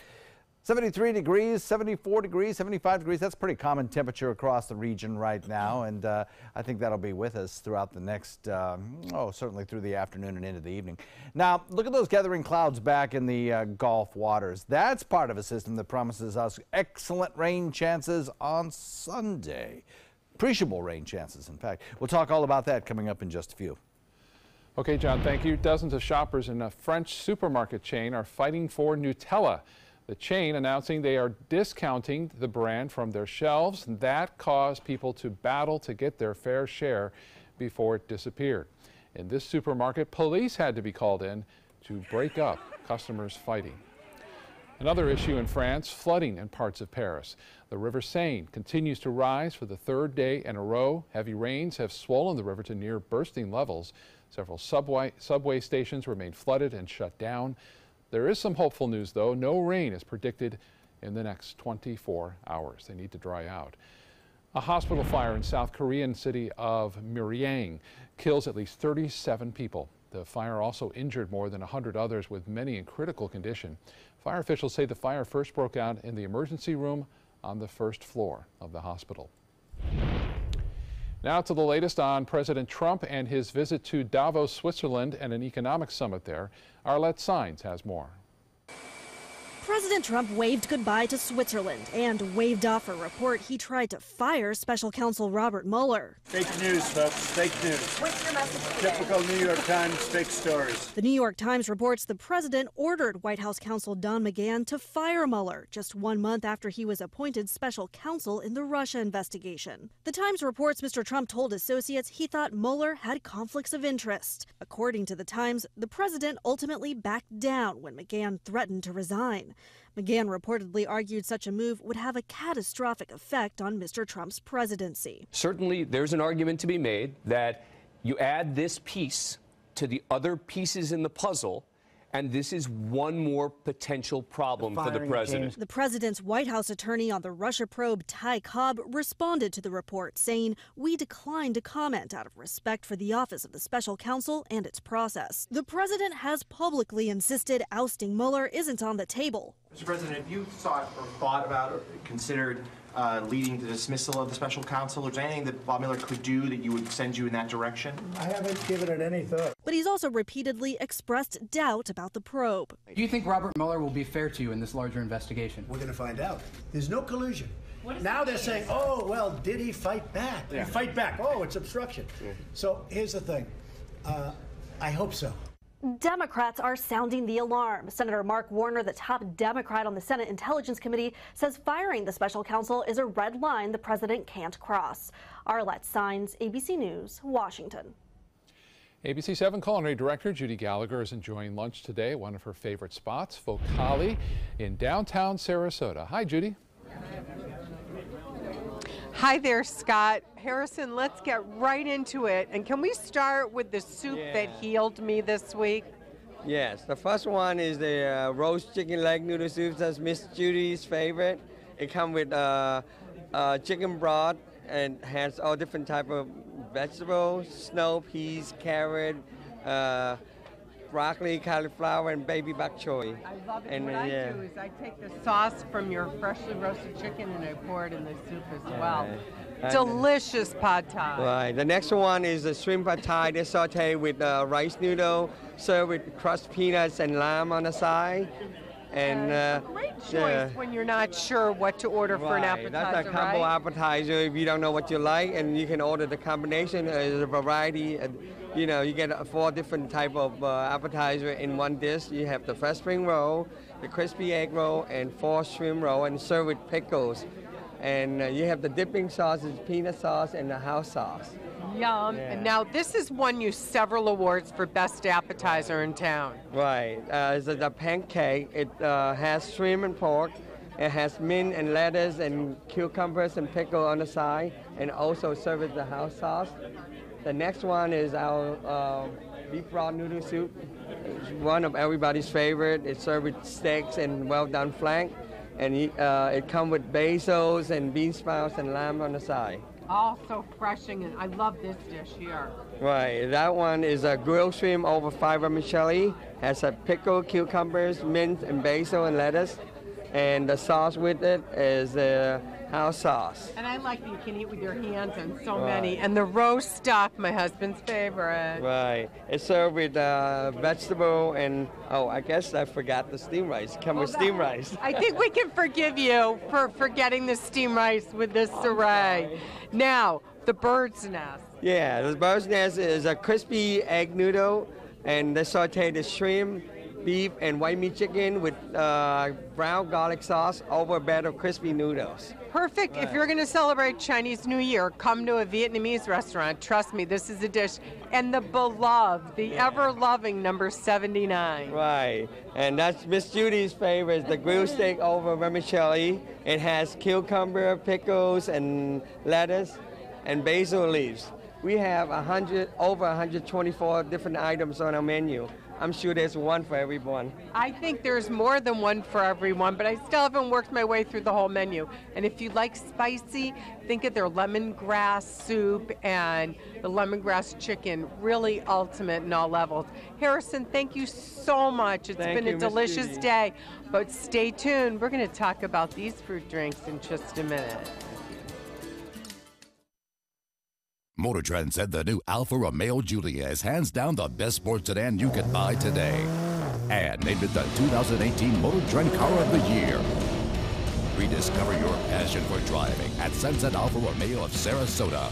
73 degrees, 74 degrees, 75 degrees. That's pretty common temperature across the region right now, and uh, I think that'll be with us throughout the next, um, oh, certainly through the afternoon and into the evening. Now, look at those gathering clouds back in the uh, Gulf waters. That's part of a system that promises us excellent rain chances on Sunday. Appreciable rain chances, in fact. We'll talk all about that coming up in just a few. Okay, John, thank you. Dozens of shoppers in a French supermarket chain are fighting for Nutella. The chain announcing they are discounting the brand from their shelves. That caused people to battle to get their fair share before it disappeared. In this supermarket, police had to be called in to break up customers fighting. Another issue in France, flooding in parts of Paris. The River Seine continues to rise for the third day in a row. Heavy rains have swollen the river to near bursting levels. Several subway, subway stations remain flooded and shut down. There is some hopeful news, though. No rain is predicted in the next 24 hours. They need to dry out. A hospital fire in South Korean city of Miryang kills at least 37 people. The fire also injured more than 100 others, with many in critical condition. Fire officials say the fire first broke out in the emergency room on the first floor of the hospital. Now to the latest on President Trump and his visit to Davos, Switzerland, and an economic summit there. Arlette Saenz has more. President Trump waved goodbye to Switzerland and waved off a report he tried to fire special counsel Robert Mueller. Fake news, folks. Fake news. What's your message today? Typical New York Times fake stories. The New York Times reports the president ordered White House counsel Don McGahn to fire Mueller just one month after he was appointed special counsel in the Russia investigation. The Times reports Mr. Trump told associates he thought Mueller had conflicts of interest. According to the Times, the president ultimately backed down when McGahn threatened to resign. McGahn reportedly argued such a move would have a catastrophic effect on Mr. Trump's presidency. Certainly, there's an argument to be made that you add this piece to the other pieces in the puzzle, and this is one more potential problem for the president. The president's White House attorney on the Russia probe, Ty Cobb, responded to the report, saying, We decline to comment out of respect for the office of the special counsel and its process. The president has publicly insisted ousting Mueller isn't on the table. Mr. President, have you thought or thought about or considered uh, leading to the dismissal of the special counsel? Or is there anything that Bob Mueller could do that you would send you in that direction? I haven't given it any thought. But he's also repeatedly expressed doubt about the probe. Do you think Robert Mueller will be fair to you in this larger investigation? We're going to find out. There's no collusion. Now they're saying, oh, well, did he fight back? Did Yeah. he fight back? Oh, it's obstruction. So here's the thing. Uh, I hope so. Democrats are sounding the alarm. Senator Mark Warner, the top Democrat on the Senate Intelligence Committee, says firing the special counsel is a red line the president can't cross. Arlette Saenz, ABC News, Washington. ABC 7 culinary director Judy Gallagher is enjoying lunch today at one of her favorite spots, Pho Cali, in downtown Sarasota. Hi, Judy. Hi there, Scott. Harrison, let's get right into it. And can we start with the soup that healed me this week? Yes, the first one is the uh, roast chicken leg noodle soup. That's Miss Judy's favorite. It comes with uh, uh, chicken broth and has all different type of vegetables: snow peas, carrot, uh, broccoli, cauliflower, and baby bok choy. I love it. And what uh, I yeah. do is I take the sauce from your freshly roasted chicken and I pour it in the soup as well. And- Delicious pad thai. Right. The next one is the shrimp pad thai. They saute with uh, rice noodle, served with crushed peanuts and lamb on the side. And uh, Great choice yeah. when you're not sure what to order for an Right, appetizer, That's a combo right? appetizer if you don't know what you like, and you can order the combination. There's a variety. You know, you get four different type of uh, appetizer in one dish. You have the fresh spring roll, the crispy egg roll, and four shrimp roll, and served with pickles. And uh, you have the dipping sauces, peanut sauce, and the house sauce. Yum. Yeah. And now this has won you several awards for best appetizer in town. Right. Uh, it's a, the pancake. It uh, has shrimp and pork. It has mint and lettuce and cucumbers and pickle on the side, and also served with the house sauce. The next one is our uh, beef broth noodle soup. It's one of everybody's favorite. It's served with steaks and well done flank, and uh, it comes with basils and bean sprouts and lamb on the side. Oh, so refreshing, and I love this dish here. Right, that one is a grilled shrimp over five vermicelli. Has a pickle, cucumbers, mint, and basil and lettuce. and the sauce with it is the house sauce. And I like that you can eat with your hands and so Right. many. And the roast duck, my husband's favorite. Right. It's served with uh, vegetable and oh, I guess I forgot the steam rice. Come with steam rice. I think we can forgive you for forgetting the steam rice with this array. Now, the bird's nest. Yeah, the bird's nest is a crispy egg noodle, and they saute the shrimp, beef, and white meat chicken with uh, brown garlic sauce over a bed of crispy noodles. Perfect. If you're going to celebrate Chinese New Year, come to a Vietnamese restaurant. Trust me, this is a dish. And the beloved, the ever loving number 79. Right, and that's Miss Judy's favorite, the grilled steak over vermicelli. It has cucumber, pickles, and lettuce, and basil leaves. We have 100, over 124 different items on our menu. I'm sure there's one for everyone. I think there's more than one for everyone, but I still haven't worked my way through the whole menu. And if you like spicy, think of their lemongrass soup and the lemongrass chicken. Really ultimate in all levels. Harrison, thank you so much. It's Thank been you, a delicious day. But stay tuned. We're going to talk about these fruit drinks in just a minute. Motor Trend said the new Alfa Romeo Giulia is hands down the best sports sedan you can buy today. And named it the 2018 Motor Trend Car of the Year. Rediscover your passion for driving at Sunset Alfa Romeo of Sarasota.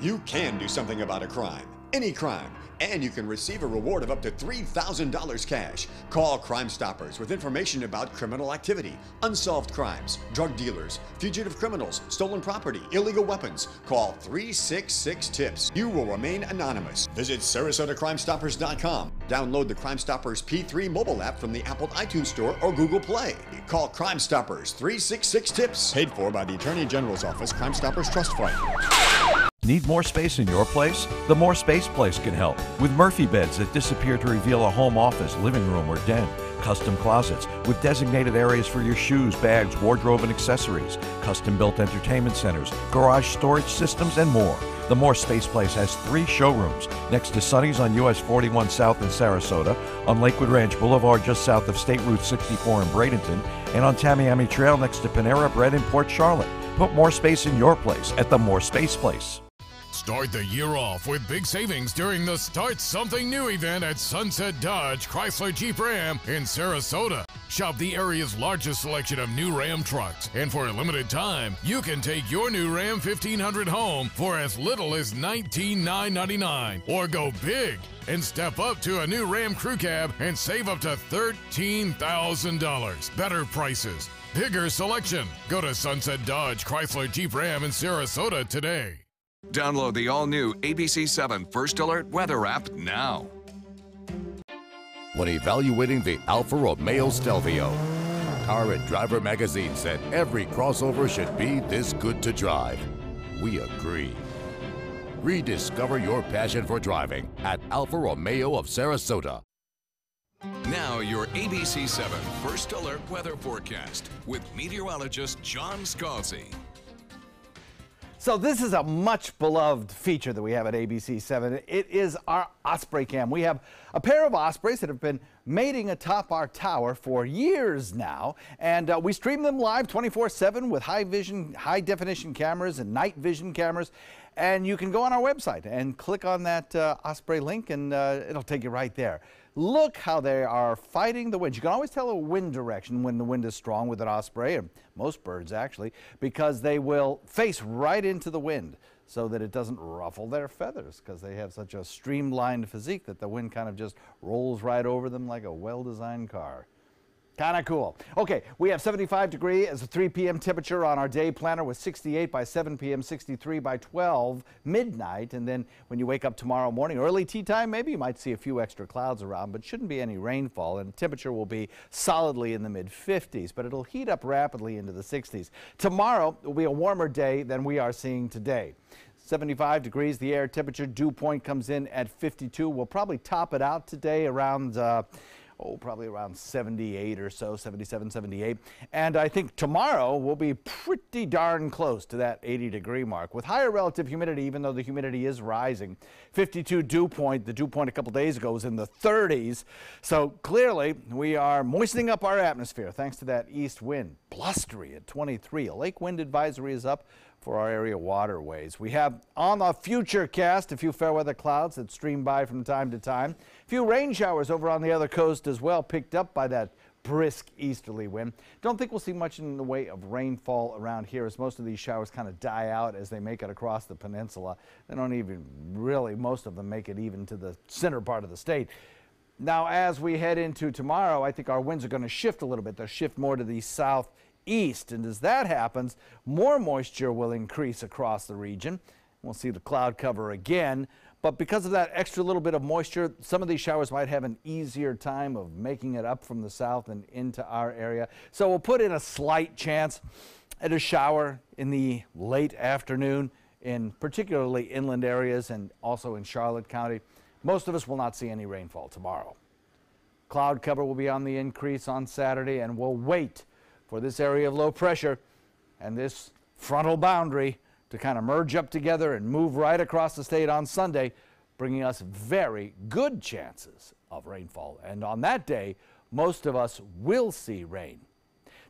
You can do something about a crime, any crime, and you can receive a reward of up to $3,000 cash. Call Crime Stoppers with information about criminal activity, unsolved crimes, drug dealers, fugitive criminals, stolen property, illegal weapons. Call 366 TIPS. You will remain anonymous. Visit SarasotaCrimeStoppers.com. Download the Crime Stoppers P3 mobile app from the Apple iTunes Store or Google Play. Call Crime Stoppers 366 TIPS. Paid for by the Attorney General's Office, Crime Stoppers Trust Fund. Need more space in your place? The More Space Place can help with Murphy beds that disappear to reveal a home office, living room, or den. Custom closets with designated areas for your shoes, bags, wardrobe, and accessories. Custom built entertainment centers, garage storage systems, and more. The More Space Place has three showrooms next to Sunny's on US 41 South in Sarasota, on Lakewood Ranch Boulevard just south of State Route 64 in Bradenton, and on Tamiami Trail next to Panera Bread in Port Charlotte. Put more space in your place at the More Space Place. Start the year off with big savings during the Start Something New event at Sunset Dodge Chrysler Jeep Ram in Sarasota. Shop the area's largest selection of new Ram trucks, and for a limited time, you can take your new Ram 1500 home for as little as 19,999. Or go big and step up to a new Ram Crew Cab and save up to $13,000. Better prices, bigger selection. Go to Sunset Dodge Chrysler Jeep Ram in Sarasota today. Download the all new ABC7 First Alert weather app now. When evaluating the Alfa Romeo Stelvio, Car and Driver magazine said every crossover should be this good to drive. We agree. Rediscover your passion for driving at Alfa Romeo of Sarasota. Now, your ABC7 First Alert weather forecast with meteorologist John Scalzi. So this is a much beloved feature that we have at ABC7. It is our Osprey Cam. We have a pair of Ospreys that have been mating atop our tower for years now, and uh, we stream them live 24/7 with high vision, high definition cameras and night vision cameras. And you can go on our website and click on that uh, Osprey link, and uh, it'll take you right there. Look how they are fighting the wind. You can always tell a wind direction when the wind is strong with an osprey, and most birds actually, because they will face right into the wind so that it doesn't ruffle their feathers because they have such a streamlined physique that the wind kind of just rolls right over them like a well-designed car. Kind of cool. Okay, we have 75 degree as a 3 p.m. temperature on our day planner with 68 by 7 p.m., 63 by 12 midnight. And then when you wake up tomorrow morning, early tee time, maybe you might see a few extra clouds around, but shouldn't be any rainfall. And temperature will be solidly in the mid 50s, but it'll heat up rapidly into the 60s. Tomorrow will be a warmer day than we are seeing today. 75 degrees, the air temperature, dew point comes in at 52. We'll probably top it out today around. Uh, oh, probably around 78 or so, 77, 78. And I think tomorrow will be pretty darn close to that 80 degree mark with higher relative humidity, even though the humidity is rising. 52 dew point, the dew point a couple days ago was in the 30s. So clearly we are moistening up our atmosphere thanks to that east wind. Blustery at 23. A lake wind advisory is up for our area waterways. We have on the future cast a few fair weather clouds that stream by from time to time. A few rain showers over on the other coast as well, picked up by that brisk easterly wind. Don't think we'll see much in the way of rainfall around here as most of these showers kind of die out as they make it across the peninsula. They don't even really, most of them make it even to the center part of the state. Now, as we head into tomorrow, I think our winds are going to shift a little bit. They'll shift more to the south east. And as that happens, more moisture will increase across the region. We'll see the cloud cover again. But because of that extra little bit of moisture, some of these showers might have an easier time of making it up from the south and into our area. So we'll put in a slight chance at a shower in the late afternoon in particularly inland areas and also in Charlotte County. Most of us will not see any rainfall tomorrow. Cloud cover will be on the increase on Saturday and we'll wait for this area of low pressure and this frontal boundary to kind of merge up together and move right across the state on Sunday, bringing us very good chances of rainfall. And on that day, most of us will see rain.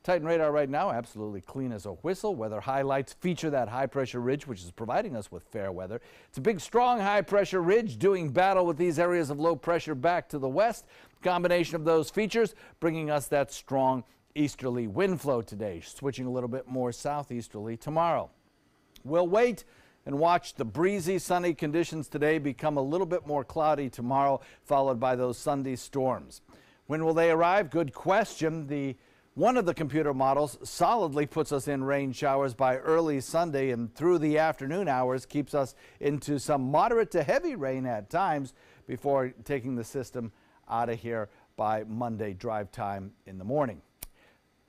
Titan radar right now, absolutely clean as a whistle. Weather highlights feature that high pressure ridge, which is providing us with fair weather. It's a big, strong high pressure ridge doing battle with these areas of low pressure back to the west. Combination of those features bringing us that strong easterly wind flow today, switching a little bit more southeasterly tomorrow. We'll wait and watch the breezy, sunny conditions today become a little bit more cloudy tomorrow, followed by those Sunday storms. When will they arrive? Good question. The one of the computer models solidly puts us in rain showers by early Sunday and through the afternoon hours keeps us into some moderate to heavy rain at times before taking the system out of here by Monday drive time in the morning.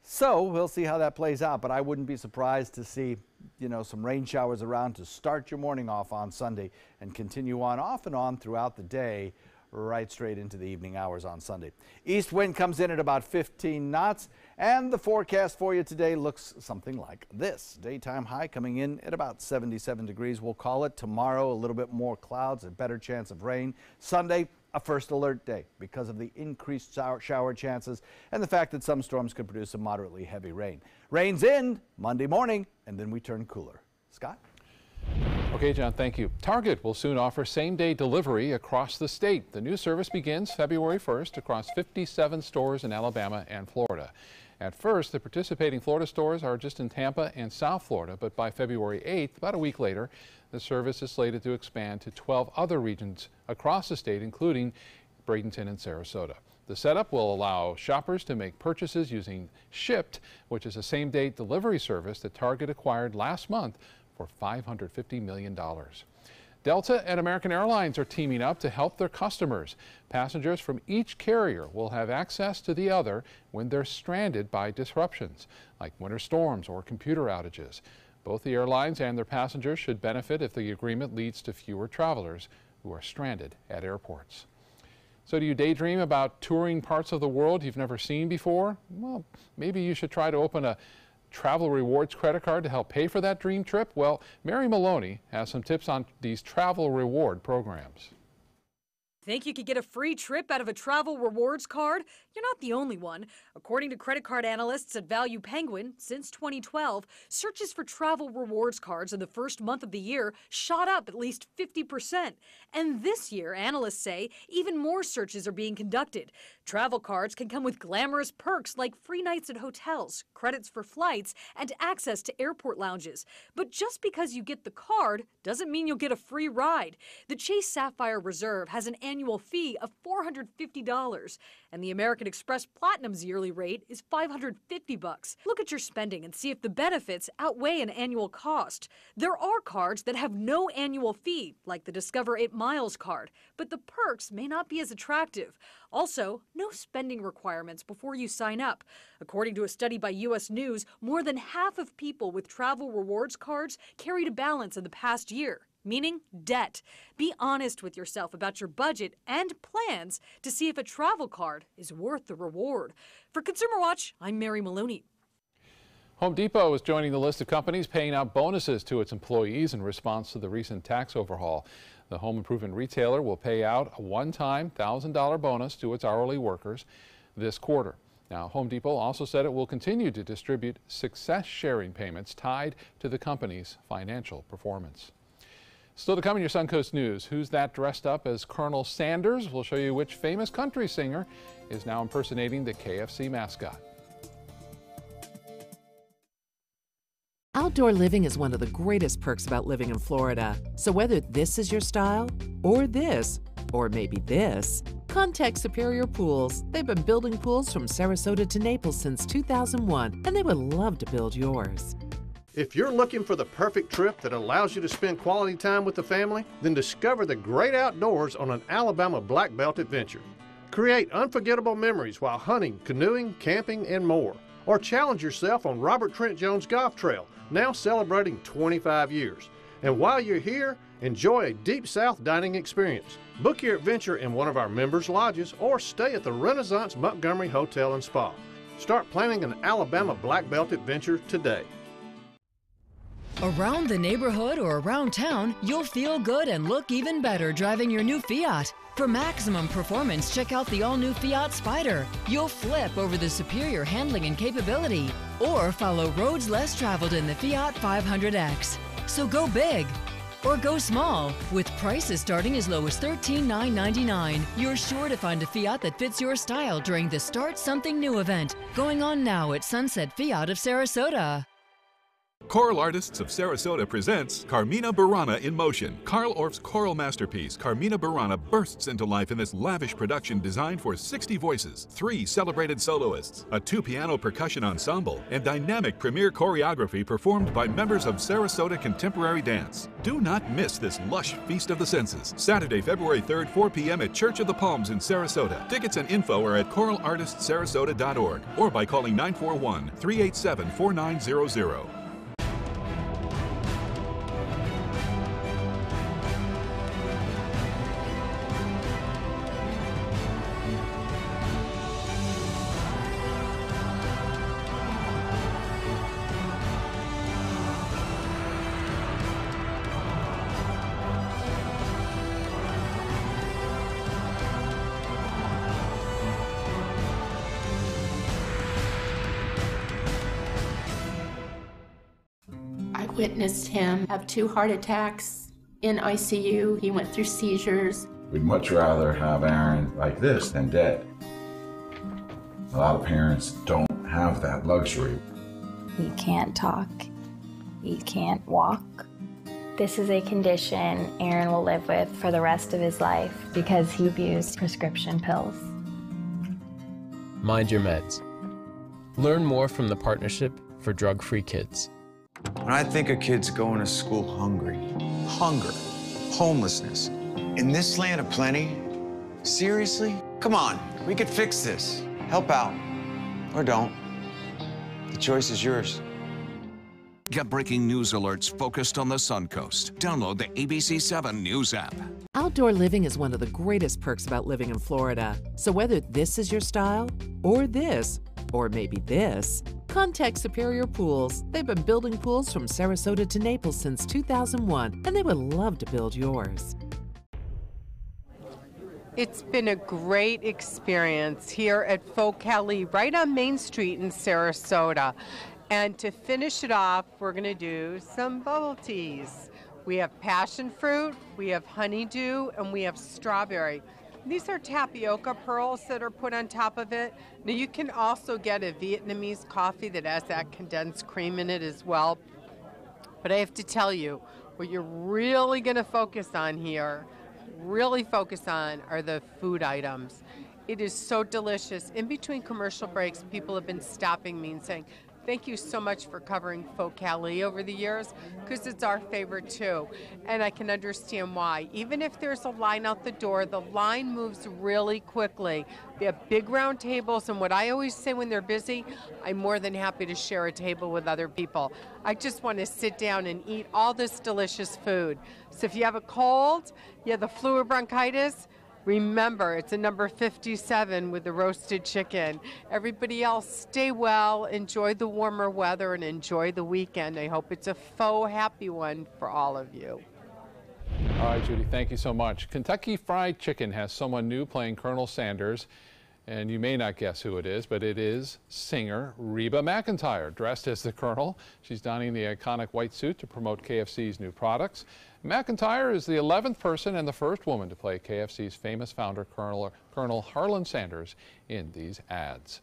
So we'll see how that plays out, but I wouldn't be surprised to see, you know, some rain showers around to start your morning off on Sunday and continue on off and on throughout the day, right straight into the evening hours on Sunday. East wind comes in at about 15 knots, and the forecast for you today looks something like this. Daytime high coming in at about 77 degrees, we'll call it. Tomorrow, a little bit more clouds, a better chance of rain. Sunday, a first alert day because of the increased shower, chances and the fact that some storms could produce some moderately heavy rain. Rains in Monday morning, and then we turn cooler. Scott? Okay, John, thank you. Target will soon offer same-day delivery across the state. The new service begins February 1st across 57 stores in Alabama and Florida. At first, the participating Florida stores are just in Tampa and South Florida, but by February 8th, about a week later, the service is slated to expand to 12 other regions across the state, including Bradenton and Sarasota. The setup will allow shoppers to make purchases using Shipt, which is a same-day delivery service that Target acquired last month for $550 million. Delta and American Airlines are teaming up to help their customers. Passengers from each carrier will have access to the other when they're stranded by disruptions, like winter storms or computer outages. Both the airlines and their passengers should benefit if the agreement leads to fewer travelers who are stranded at airports. So do you daydream about touring parts of the world you've never seen before? Well, maybe you should try to open a travel rewards credit card to help pay for that dream trip? Well, Mary Maloney has some tips on these travel reward programs. Think you could get a free trip out of a travel rewards card? You're not the only one. According to credit card analysts at Value Penguin, since 2012, searches for travel rewards cards in the first month of the year shot up at least 50%. And this year, analysts say even more searches are being conducted. Travel cards can come with glamorous perks like free nights at hotels, credits for flights, and access to airport lounges. But just because you get the card doesn't mean you'll get a free ride. The Chase Sapphire Reserve has an annual fee of $450, and the American Express Platinum's yearly rate is 550 bucks. Look at your spending and see if the benefits outweigh an annual cost. There are cards that have no annual fee, like the Discover it Miles card, but the perks may not be as attractive. Also, no spending requirements before you sign up. According to a study by US News, more than half of people with travel rewards cards carried a balance in the past year meaning debt. Be honest with yourself about your budget and plans to see if a travel card is worth the reward. For Consumer Watch, I'm Mary Maloney. Home Depot is joining the list of companies paying out bonuses to its employees in response to the recent tax overhaul. The home improvement retailer will pay out a one-time $1,000 bonus to its hourly workers this quarter. Now, Home Depot also said it will continue to distribute success sharing payments tied to the company's financial performance. Still to come in your Suncoast News, who's that dressed up as Colonel Sanders? We'll show you which famous country singer is now impersonating the KFC mascot. Outdoor living is one of the greatest perks about living in Florida. So whether this is your style, or this, or maybe this, contact Superior Pools. They've been building pools from Sarasota to Naples since 2001, and they would love to build yours. If you're looking for the perfect trip that allows you to spend quality time with the family, then discover the great outdoors on an Alabama Black Belt adventure. Create unforgettable memories while hunting, canoeing, camping, and more. Or challenge yourself on Robert Trent Jones Golf Trail now celebrating 25 years. And while you're here, enjoy a Deep South dining experience. Book your adventure in one of our members' lodges or stay at the Renaissance Montgomery Hotel and Spa. Start planning an Alabama Black Belt adventure today. Around the neighborhood or around town, you'll feel good and look even better driving your new Fiat. For maximum performance, check out the all-new Fiat Spider. You'll flip over the superior handling and capability. Or follow roads less traveled in the Fiat 500X. So go big or go small. With prices starting as low as 13,999, you're sure to find a Fiat that fits your style during the Start Something New event, going on now at Sunset Fiat of Sarasota. Choral Artists of Sarasota presents Carmina Burana in Motion. Carl Orff's choral masterpiece, Carmina Burana, bursts into life in this lavish production designed for 60 voices, three celebrated soloists, a two piano percussion ensemble, and dynamic premiere choreography performed by members of Sarasota Contemporary Dance. Do not miss this lush feast of the senses. Saturday, February 3rd, 4 p.m. at Church of the Palms in Sarasota. Tickets and info are at choralartistsarasota.org or by calling 941 387 4900. Witnessed him have two heart attacks in ICU. He went through seizures. We'd much rather have Aaron like this than dead. A lot of parents don't have that luxury. He can't talk, he can't walk. This is a condition Aaron will live with for the rest of his life because he abused prescription pills. Mind your meds. Learn more from the Partnership for Drug Free Kids. When I think of kids going to school hungry, hunger, homelessness, in this land of plenty, seriously? Come on, we could fix this. Help out. Or don't. The choice is yours. Get breaking news alerts focused on the Suncoast. Download the ABC7 News app. Outdoor living is one of the greatest perks about living in Florida. So whether this is your style, or this, or maybe this, contact Superior Pools. They've been building pools from Sarasota to Naples since 2001, and they would love to build yours. It's been a great experience here at Pho Cali, right on Main Street in Sarasota. And to finish it off, we're going to do some bubble teas. We have passion fruit, we have honeydew, and we have strawberry. These are tapioca pearls that are put on top of it. Now you can also get a Vietnamese coffee that has that condensed cream in it as well. But I have to tell you, what you're really going to focus on here, really focus on, are the food items. It is so delicious. In between commercial breaks, people have been stopping me and saying, Thank you so much for covering Pho Cali over the years because it's our favorite too. And I can understand why. Even if there's a line out the door, the line moves really quickly. They have big round tables, and what I always say when they're busy, I'm more than happy to share a table with other people. I just want to sit down and eat all this delicious food. So if you have a cold, you have the flu or bronchitis, Remember, it's a number 57 with the roasted chicken. Everybody else, stay well, enjoy the warmer weather, and enjoy the weekend. I hope it's a faux happy one for all of you. All right, Judy, thank you so much. Kentucky Fried Chicken has someone new playing Colonel Sanders. And you may not guess who it is, but it is singer Reba McEntire, dressed as the Colonel. She's donning the iconic white suit to promote KFC's new products. McEntire is the 11th person and the first woman to play KFC's famous founder, Colonel, Colonel Harlan Sanders, in these ads.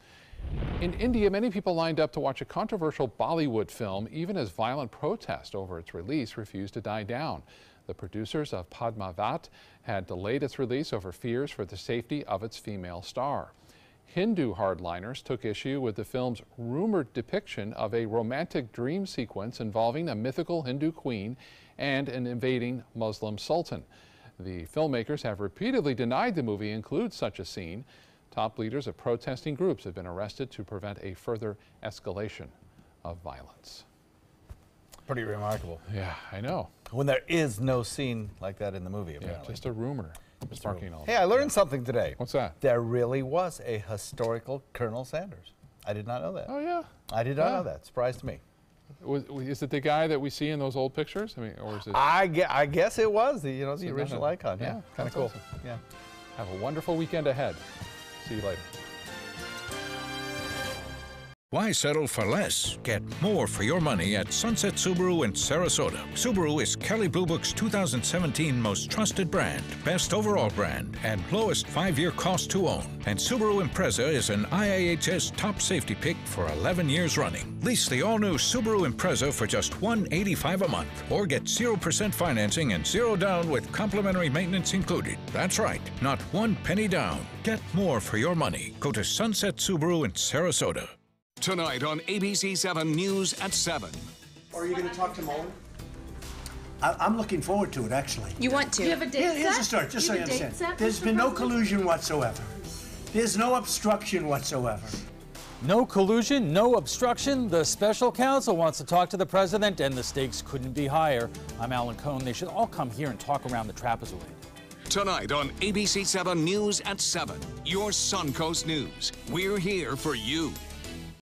In India, many people lined up to watch a controversial Bollywood film, even as violent protest over its release refused to die down. The producers of Padmavat had delayed its release over fears for the safety of its female star. Hindu hardliners took issue with the film's rumored depiction of a romantic dream sequence involving a mythical Hindu queen and an invading Muslim sultan. The filmmakers have repeatedly denied the movie includes such a scene. Top leaders of protesting groups have been arrested to prevent a further escalation of violence. Pretty remarkable. Yeah, I know. When there is no scene like that in the movie, apparently. Yeah, just a rumor. Sparking all Hey, I learned something today. What's that? There really was a historical Colonel Sanders. I did not know that. Oh, yeah? I did not Yeah. know that. Surprised me. Was, is it the guy that we see in those old pictures? I mean, or is it? I, gue- I guess it was the you know the original icon. Yeah, Yeah, kind of cool. awesome. Yeah. Have a wonderful weekend ahead. See you later. Why settle for less? Get more for your money at Sunset Subaru in Sarasota. Subaru is Kelley Blue Book's 2017 most trusted brand, best overall brand, and lowest five-year cost to own. And Subaru Impreza is an IIHS top safety pick for 11 years running. Lease the all-new Subaru Impreza for just 185 a month, or get 0% financing and zero down with complimentary maintenance included. That's right, not one penny down. Get more for your money. Go to Sunset Subaru in Sarasota. Tonight on ABC 7 News at 7. Are you going to talk to Mueller? I, I'm looking forward to it, actually. You want to? You have a date Here- Here's set? the start, just You so you have a date understand. set, There's Mr. been no collusion whatsoever. There's no obstruction whatsoever. No collusion, no obstruction. The special counsel wants to talk to the president, and the stakes couldn't be higher. I'm Alan Cohn. They should all come here and talk around the trapezoid. Tonight on ABC 7 News at 7. Your Suncoast News. We're here for you.